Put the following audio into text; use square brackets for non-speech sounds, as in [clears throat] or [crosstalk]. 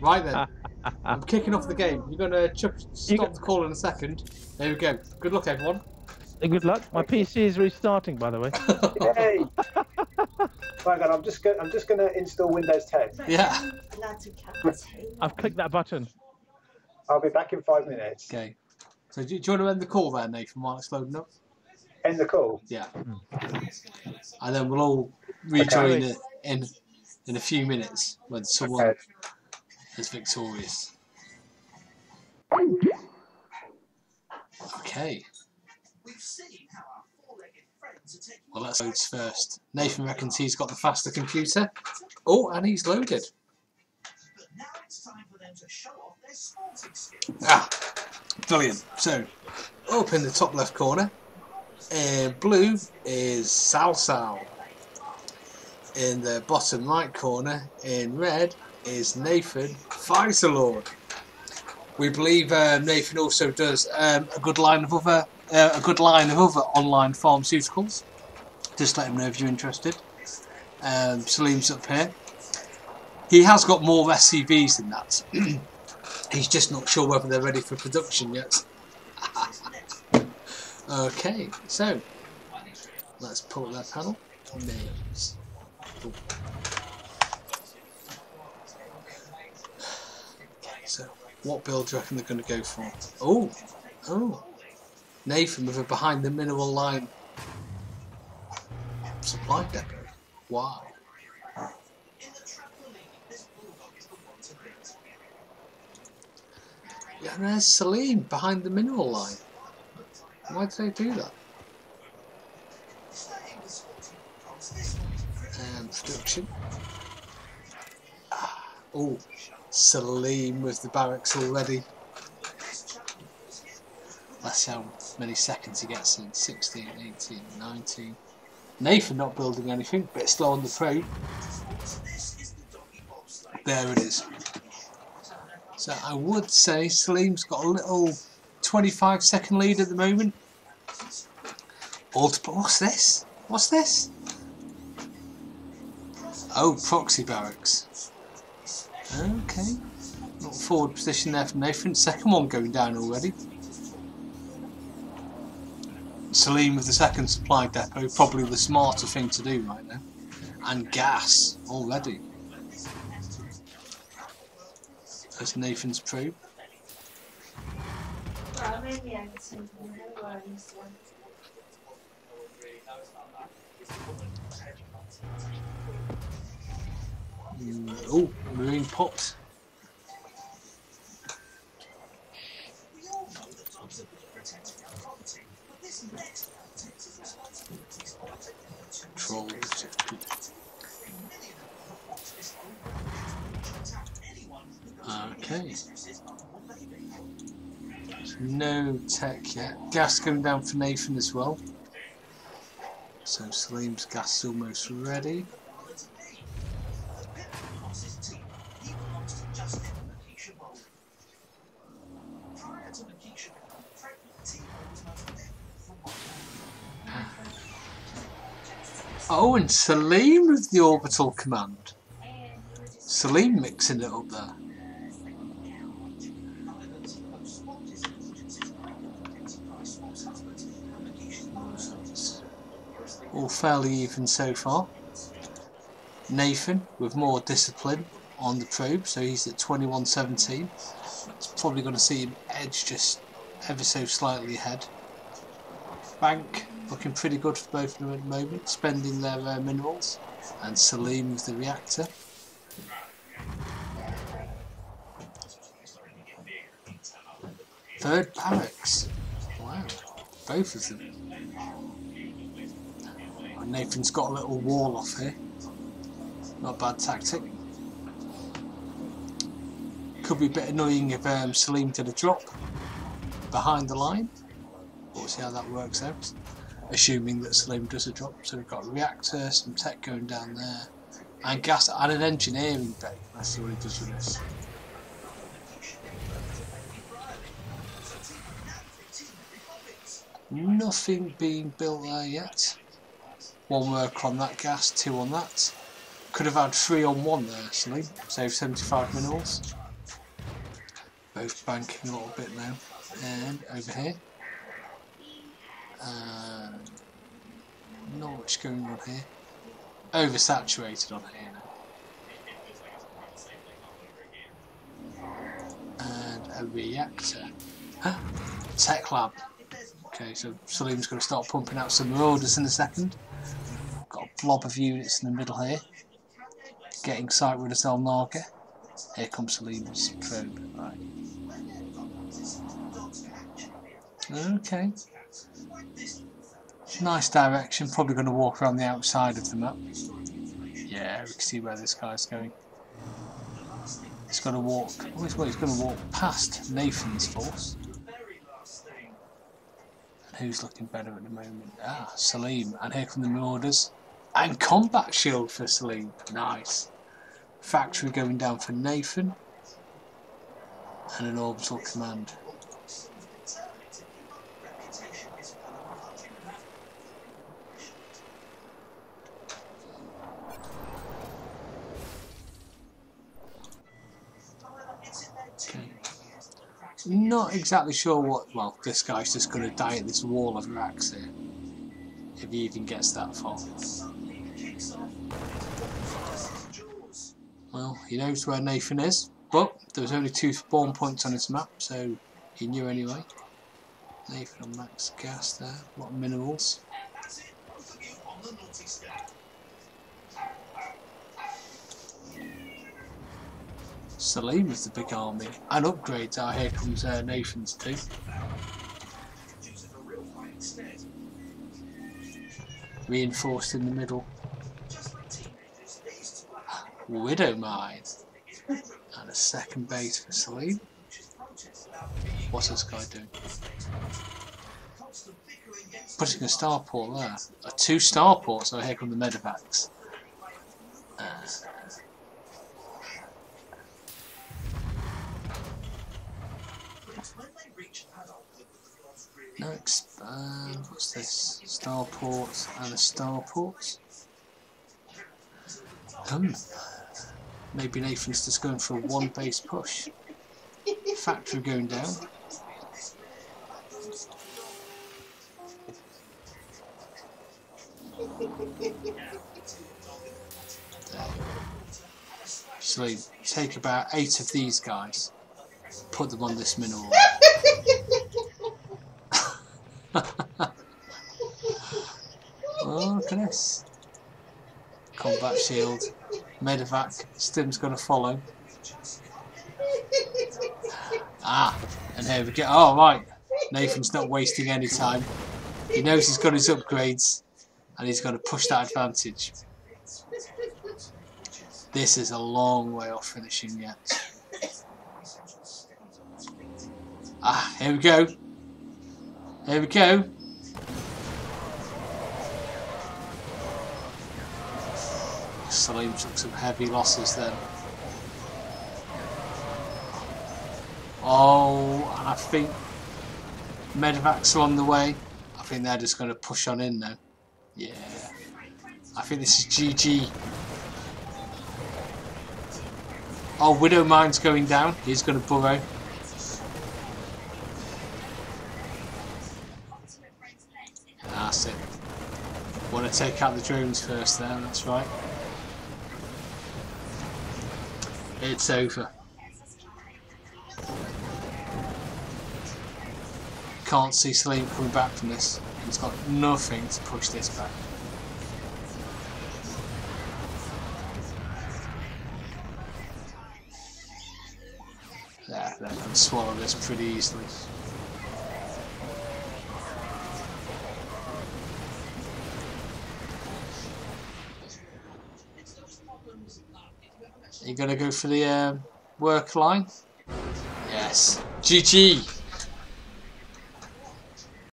Right then. [laughs] I'm kicking off the game. You're going to chuck, stop the call in a second. There we go. Good luck, everyone. Good luck. My PC is restarting, by the way. Hey! [laughs] Hang on, I'm just go- I'm just going to install Windows 10. Yeah. I've clicked that button. I'll be back in five minutes. Okay. So do you, do you want to end the call there, Nathan, while it's loading up? End the call. Yeah. And then we'll all rejoin it in in a few minutes when someone Okay. Victorious. Okay. Well, let's load first. Nathan reckons he's got the faster computer. Oh, and he's loaded. Ah, brilliant. So, up in the top left corner, in blue is Sal Sal. In the bottom right corner, in red, is Nathan Feisalord. We believe um, Nathan also does um, a good line of other uh, a good line of other online pharmaceuticals. Just let him know if you're interested. Um, Saleem's up here. He has got more SCVs than that. [clears throat] He's just not sure whether they're ready for production yet. [laughs] okay, so let's pull up that panel. Names. Oh. Okay, so what build do you reckon they're going to go for? Oh, oh, Nathan with a behind the mineral line supply depot. Wow. Yeah, and there's Saleem behind the mineral line. Why did they do that? Um, production. Ah, oh, Saleem with the barracks already. Let's how many seconds he gets in. 16, 18, 19. Nathan not building anything, bit slow on the probe. There it is. So I would say Saleem's got a little 25 second lead at the moment. Multiple. What's this? What's this? Oh, proxy barracks. Okay. Not forward position there from Nathan. Second one going down already. Saleem with the second supply depot, probably the smarter thing to do right now. And gas already. There's Nathan's probe. Mm, oh, popped. Trolls. Okay. No tech yet. Gas going down for Nathan as well. So Saleem's gas is almost ready. Oh, and Saleem with the orbital command. Saleem mixing it up there. All fairly even so far. Nathan with more discipline on the probe, so he's at 21.17. It's probably going to see him edge just ever so slightly ahead. Bank looking pretty good for both of them at the moment, spending their uh, minerals. And Saleem with the reactor. Third barracks. Wow, both of them. Nathan's got a little wall off here. Not a bad tactic. Could be a bit annoying if um, Saleem did a drop behind the line. We'll see how that works out. Assuming that Saleem does a drop. So we've got a reactor, some tech going down there, and gas and an engineering bay. See what he does with this. Nothing being built there yet. One work on that gas, two on that. Could have had three on one there, Saleem. Save 75 minerals. both banking a little bit now. And over here. Uh, not much going on here. Oversaturated on here now. And a reactor. Huh? Tech lab. Okay, so Saleem's going to start pumping out some marauders in a second. Got a blob of units in the middle here. Getting sight with a Naga. Here comes Saleem's probe. Right. Okay. Nice direction. Probably going to walk around the outside of the map. Yeah, we can see where this guy's going. He's going to walk. Oh, he's, well, he's going to walk past Nathan's force. And who's looking better at the moment? Ah, Saleem. And here come the Marauders. And combat shield for Saleem. Nice. Factory going down for Nathan. And an orbital command. Not exactly sure what. Well, this guy's just going to die at this wall of racks here. If he even gets that far. Well, he knows where Nathan is, but there was only two spawn points on his map, so he knew anyway. Nathan on max gas there, a lot of minerals. Saleem with the big army. And upgrades are here comes uh, Nathan's too. Reinforced in the middle. Widow Mine. And a second base for Saleem. What's this guy doing? Putting a starport there. A two starports, so here come the medevacs. Uh, No expand. What's this? Starport and a starport. Hmm. Maybe Nathan's just going for a one base push. Factory going down. So take about eight of these guys, put them on this mineral. [laughs] [laughs] oh, look at this. Combat shield. Medevac. Stim's going to follow. Ah, and here we go. Oh, right. Nathan's not wasting any time. He knows he's got his upgrades and he's going to push that advantage. This is a long way off finishing yet. Ah, here we go. Here we go. Saleem took some heavy losses then. Oh, and I think Medevac's are on the way. I think they're just going to push on in now. Yeah. I think this is GG. Oh, Widow Mine's going down. He's going to burrow. That's it. Want to take out the drones first then, that's right. It's over. Can't see Saleem coming back from this. He's got nothing to push this back. Yeah, they can swallow this pretty easily. You gonna go for the um, work line? Yes. GG.